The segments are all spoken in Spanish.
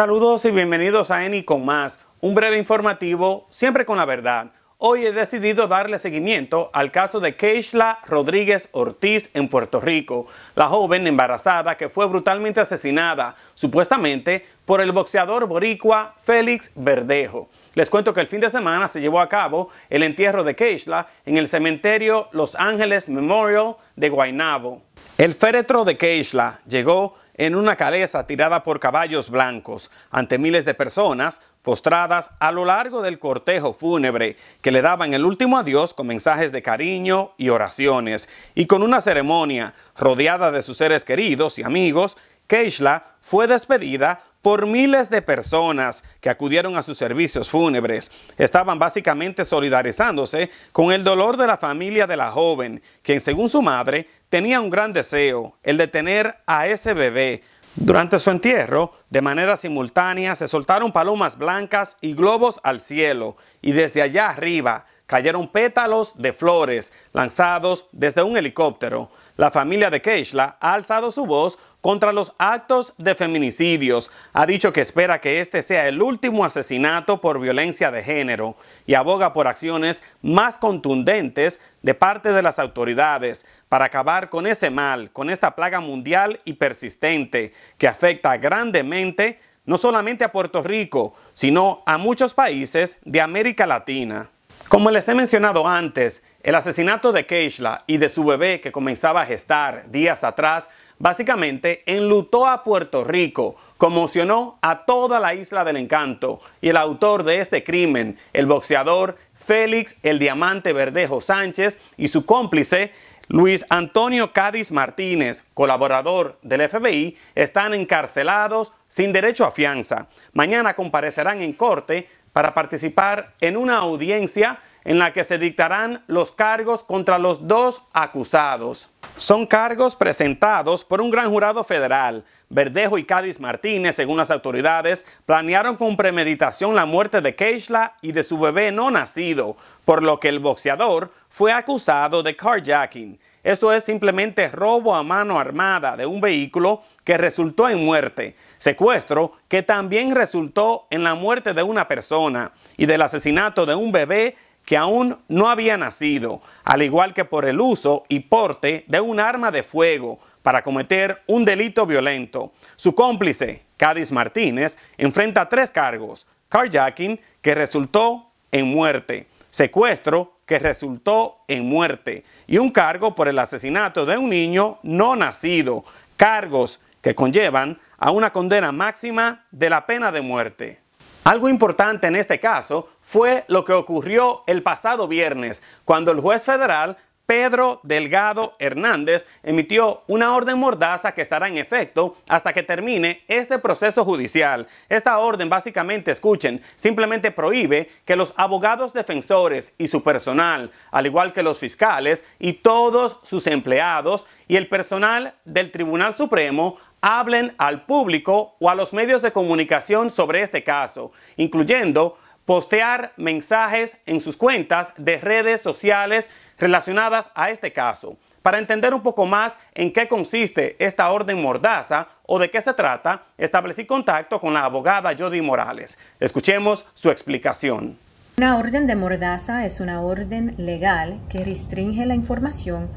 Saludos y bienvenidos a Eni con más, un breve informativo, siempre con la verdad. Hoy he decidido darle seguimiento al caso de Keishla Rodríguez Ortiz en Puerto Rico, la joven embarazada que fue brutalmente asesinada, supuestamente por el boxeador boricua Félix Verdejo. Les cuento que el fin de semana se llevó a cabo el entierro de Keishla en el cementerio Los Ángeles Memorial de Guaynabo. El féretro de Keishla llegó en una caleza tirada por caballos blancos ante miles de personas postradas a lo largo del cortejo fúnebre que le daban el último adiós con mensajes de cariño y oraciones y con una ceremonia rodeada de sus seres queridos y amigos, Keishla fue despedida por miles de personas que acudieron a sus servicios fúnebres. Estaban básicamente solidarizándose con el dolor de la familia de la joven, quien según su madre tenía un gran deseo, el de tener a ese bebé. Durante su entierro, de manera simultánea, se soltaron palomas blancas y globos al cielo, y desde allá arriba cayeron pétalos de flores lanzados desde un helicóptero. La familia de Keishla ha alzado su voz contra los actos de feminicidios. Ha dicho que espera que este sea el último asesinato por violencia de género y aboga por acciones más contundentes de parte de las autoridades para acabar con ese mal, con esta plaga mundial y persistente que afecta grandemente no solamente a Puerto Rico, sino a muchos países de América Latina. Como les he mencionado antes, el asesinato de Keishla y de su bebé que comenzaba a gestar días atrás básicamente enlutó a Puerto Rico, conmocionó a toda la isla del encanto y el autor de este crimen, el boxeador Félix el Diamante Verdejo Sánchez y su cómplice Luis Antonio Cádiz Martínez, colaborador del FBI, están encarcelados sin derecho a fianza. Mañana comparecerán en corte para participar en una audiencia en la que se dictarán los cargos contra los dos acusados. Son cargos presentados por un gran jurado federal. Verdejo y Cádiz Martínez, según las autoridades, planearon con premeditación la muerte de Keishla y de su bebé no nacido, por lo que el boxeador fue acusado de carjacking. Esto es simplemente robo a mano armada de un vehículo que resultó en muerte, secuestro que también resultó en la muerte de una persona y del asesinato de un bebé que aún no había nacido, al igual que por el uso y porte de un arma de fuego para cometer un delito violento. Su cómplice, Cádiz Martínez, enfrenta tres cargos, carjacking, que resultó en muerte, secuestro, que resultó en muerte, y un cargo por el asesinato de un niño no nacido, cargos que conllevan a una condena máxima de la pena de muerte. Algo importante en este caso fue lo que ocurrió el pasado viernes, cuando el juez federal Pedro Delgado Hernández emitió una orden mordaza que estará en efecto hasta que termine este proceso judicial. Esta orden básicamente, escuchen, simplemente prohíbe que los abogados defensores y su personal, al igual que los fiscales y todos sus empleados y el personal del Tribunal Supremo hablen al público o a los medios de comunicación sobre este caso, incluyendo postear mensajes en sus cuentas de redes sociales relacionadas a este caso. Para entender un poco más en qué consiste esta orden mordaza o de qué se trata, establecí contacto con la abogada Jody Morales. Escuchemos su explicación. Una orden de mordaza es una orden legal que restringe la información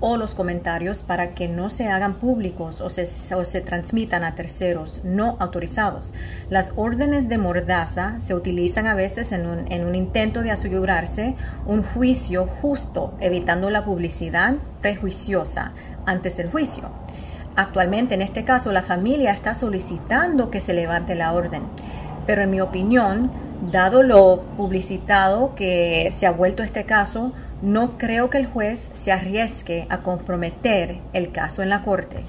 o los comentarios para que no se hagan públicos o se, transmitan a terceros no autorizados. Las órdenes de mordaza se utilizan a veces en un intento de asegurarse un juicio justo, evitando la publicidad prejuiciosa antes del juicio. Actualmente, en este caso, la familia está solicitando que se levante la orden, pero en mi opinión, dado lo publicitado que se ha vuelto este caso, no creo que el juez se arriesgue a comprometer el caso en la corte.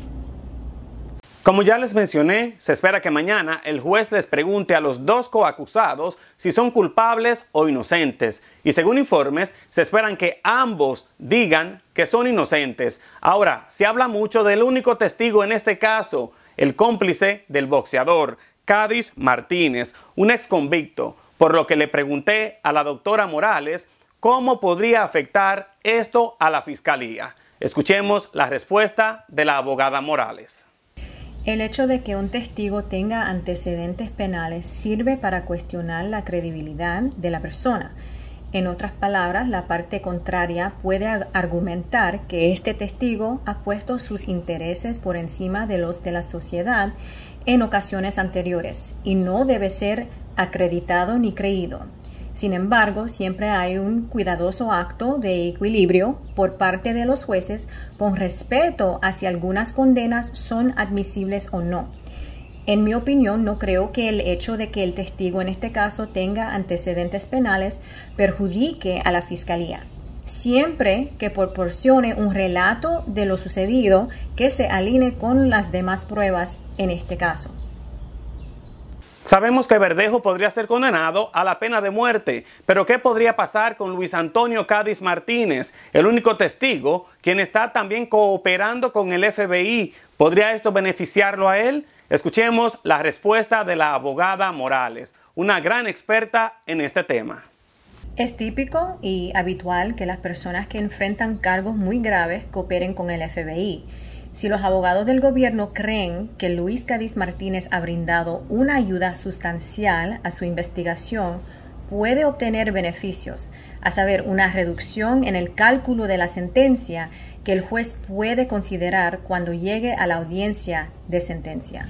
Como ya les mencioné, se espera que mañana el juez les pregunte a los dos coacusados si son culpables o inocentes. Y según informes, se esperan que ambos digan que son inocentes. Ahora, se habla mucho del único testigo en este caso, el cómplice del boxeador, Cádiz Martínez, un ex convicto, por lo que le pregunté a la doctora Morales ¿Cómo podría afectar esto a la Fiscalía? Escuchemos la respuesta de la abogada Morales. El hecho de que un testigo tenga antecedentes penales sirve para cuestionar la credibilidad de la persona. En otras palabras, la parte contraria puede argumentar que este testigo ha puesto sus intereses por encima de los de la sociedad en ocasiones anteriores y no debe ser acreditado ni creído. Sin embargo, siempre hay un cuidadoso acto de equilibrio por parte de los jueces con respeto a si algunas condenas son admisibles o no. En mi opinión, no creo que el hecho de que el testigo en este caso tenga antecedentes penales perjudique a la Fiscalía, siempre que proporcione un relato de lo sucedido que se alinee con las demás pruebas en este caso. Sabemos que Verdejo podría ser condenado a la pena de muerte, pero ¿qué podría pasar con Luis Antonio Cádiz Martínez, el único testigo, quien está también cooperando con el FBI? ¿Podría esto beneficiarlo a él? Escuchemos la respuesta de la abogada Morales, una gran experta en este tema. Es típico y habitual que las personas que enfrentan cargos muy graves cooperen con el FBI. Si los abogados del gobierno creen que Luis Cádiz Martínez ha brindado una ayuda sustancial a su investigación, puede obtener beneficios, a saber, una reducción en el cálculo de la sentencia que el juez puede considerar cuando llegue a la audiencia de sentencia.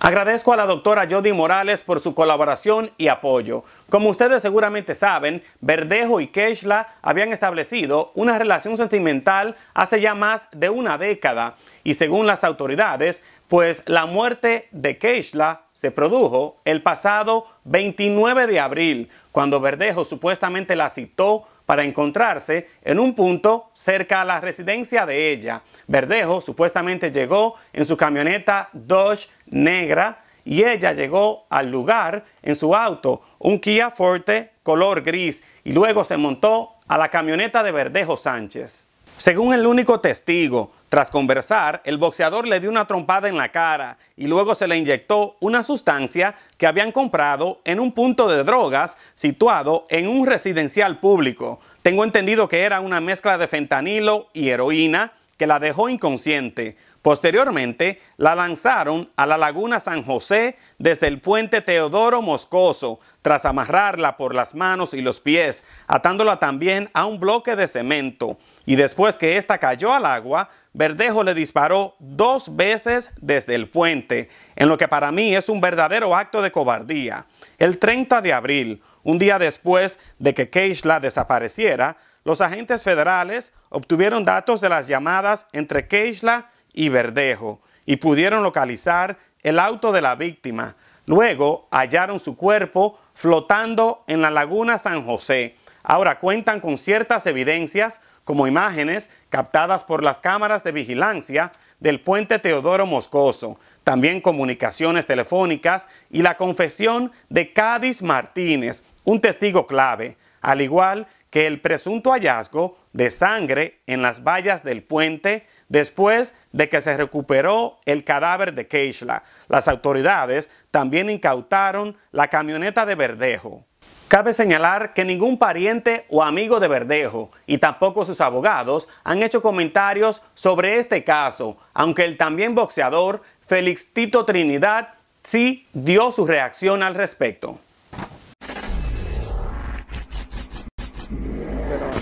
Agradezco a la doctora Jody Morales por su colaboración y apoyo. Como ustedes seguramente saben, Verdejo y Keishla habían establecido una relación sentimental hace ya más de una década y según las autoridades, pues la muerte de Keishla se produjo el pasado 29 de abril, cuando Verdejo supuestamente la citó para encontrarse en un punto cerca a la residencia de ella. Verdejo supuestamente llegó en su camioneta Dodge negra y ella llegó al lugar en su auto, un Kia Forte color gris, y luego se montó a la camioneta de Verdejo Sánchez. Según el único testigo, tras conversar, el boxeador le dio una trompada en la cara y luego se le inyectó una sustancia que habían comprado en un punto de drogas situado en un residencial público. Tengo entendido que era una mezcla de fentanilo y heroína que la dejó inconsciente. Posteriormente, la lanzaron a la laguna San José desde el puente Teodoro Moscoso, tras amarrarla por las manos y los pies, atándola también a un bloque de cemento. Y después que ésta cayó al agua, Verdejo le disparó dos veces desde el puente, en lo que para mí es un verdadero acto de cobardía. El 30 de abril, un día después de que Keishla desapareciera, los agentes federales obtuvieron datos de las llamadas entre Keishla y Verdejo y pudieron localizar el auto de la víctima. Luego hallaron su cuerpo flotando en la laguna San José. Ahora cuentan con ciertas evidencias como imágenes captadas por las cámaras de vigilancia del puente Teodoro Moscoso, también comunicaciones telefónicas y la confesión de Cádiz Martínez, un testigo clave, al igual que el presunto hallazgo de sangre en las vallas del puente después de que se recuperó el cadáver de Keishla. Las autoridades también incautaron la camioneta de Verdejo. Cabe señalar que ningún pariente o amigo de Verdejo y tampoco sus abogados han hecho comentarios sobre este caso, aunque el también boxeador Félix Tito Trinidad sí dio su reacción al respecto.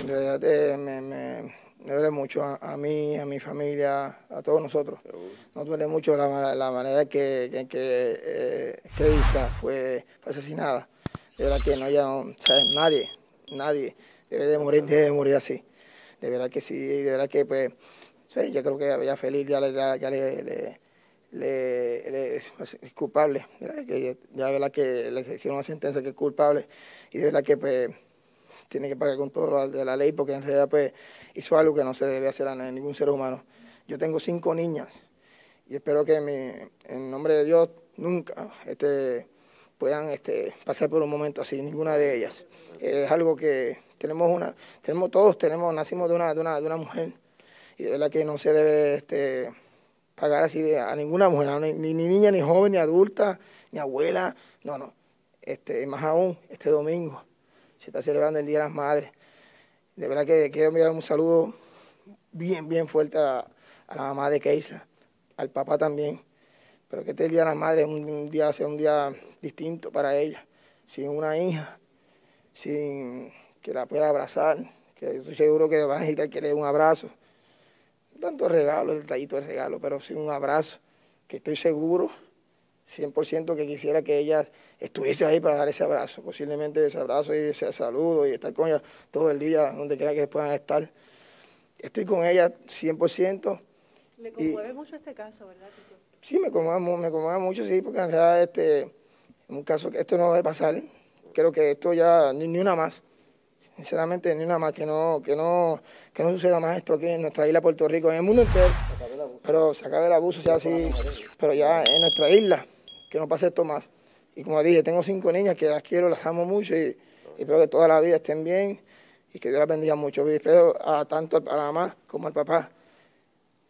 Eh, me duele mucho a, mí, a mi familia, a todos nosotros. Nos duele mucho la, la manera que, que, que eh, fue, asesinada. De verdad que no, ya no, nadie, nadie debe de morir, debe de morir así. De verdad que sí, de verdad que pues, yo creo que ya feliz ya le, ya le, le, le, es culpable. Que ya de verdad que le hicieron una sentencia que es culpable y de verdad que pues tiene que pagar con todo lo de la ley porque en realidad pues hizo algo que no se debe hacer a ningún ser humano. Yo tengo cinco niñas y espero que en nombre de Dios nunca este, puedan este, pasar por un momento así, ninguna de ellas. Es algo que tenemos una, tenemos todos, tenemos, nacimos de una, de una, de una mujer y de verdad que no se debe este, pagar así a ninguna mujer, ni, ni, niña, ni joven, ni adulta, ni abuela, no, no. Este, más aún, este domingo, se está celebrando el Día de las Madres. De verdad que quiero enviar un saludo bien, bien fuerte a, la mamá de Keisla. al papá también, pero que este Día de la Madre un día sea un día distinto para ella, sin una hija, sin que la pueda abrazar, que estoy seguro que van a le un abrazo. Tanto regalo, el detallito de regalo, pero sin un abrazo, que estoy seguro 100% que quisiera que ella estuviese ahí para dar ese abrazo, posiblemente ese abrazo y ese saludo y estar con ella todo el día, donde quiera que puedan estar. Estoy con ella 100%. Le conmueve mucho este caso, ¿verdad? Sí, me conmueve, me conmueve mucho, sí, porque en realidad este, un caso que esto no debe pasar. Creo que esto ya, ni, una más. Sinceramente, ni una más, que no, que no, que no suceda más esto aquí en nuestra isla Puerto Rico, en el mundo entero. Pero se acabe el abuso, sea así, pero ya en nuestra isla, que no pase esto más. Y como dije, tengo cinco niñas que las quiero, las amo mucho y, espero que toda la vida estén bien y que Dios las bendiga mucho. Y a tanto a la mamá como al papá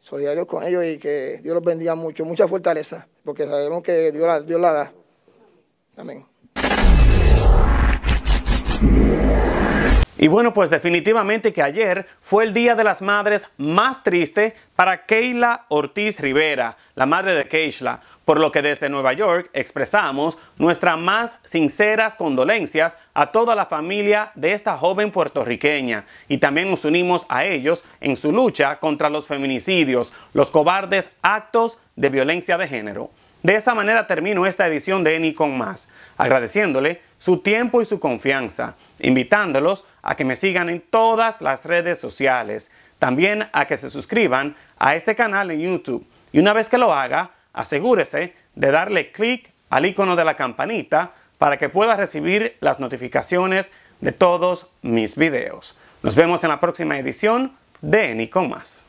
solidarios con ellos y que Dios los bendiga mucho, mucha fortaleza, porque sabemos que Dios la, Dios la da. Amén. Y bueno, pues definitivamente que ayer fue el Día de las Madres más triste para Keila Ortiz Rivera, la madre de Keishla, por lo que desde Nueva York expresamos nuestras más sinceras condolencias a toda la familia de esta joven puertorriqueña y también nos unimos a ellos en su lucha contra los feminicidios, los cobardes actos de violencia de género. De esa manera termino esta edición de Eni con más, agradeciéndole su tiempo y su confianza, invitándolos a que me sigan en todas las redes sociales, también a que se suscriban a este canal en YouTube y una vez que lo haga, asegúrese de darle clic al icono de la campanita para que pueda recibir las notificaciones de todos mis videos. Nos vemos en la próxima edición de más.